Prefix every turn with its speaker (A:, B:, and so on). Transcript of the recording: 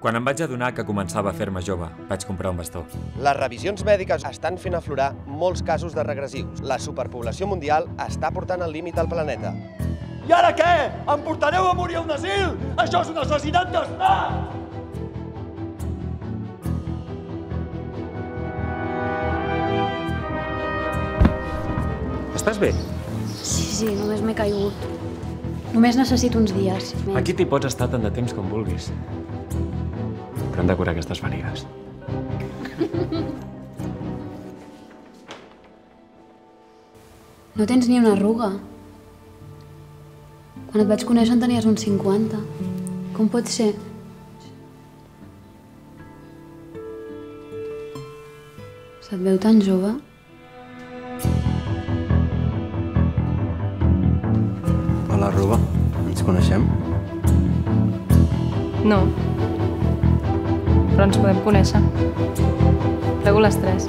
A: Quan em vaig adonar que començava a fer-me jove, vaig comprar un bastó.
B: Les revisions mèdiques estan fent aflorar molts casos de regressius. La superpoblació mundial està portant al límit al planeta.
C: I ara què? Em portareu a morir a un asil? Això és un assassinat d'estat!
A: Estàs bé?
D: Sí, sí, només m'he caigut. Només necessito uns dies. Menys.
A: Aquí t'hi pots estar tant de temps com vulguis. De curar aquestes ferides.
D: No tens ni una arruga. Quan et vaig conèixer en tenies uns 50. Com pot ser? Se't veu tan jove?
B: Hola, Ruba. Ens coneixem?
E: No. Però ens podem conèixer. Prego les tres.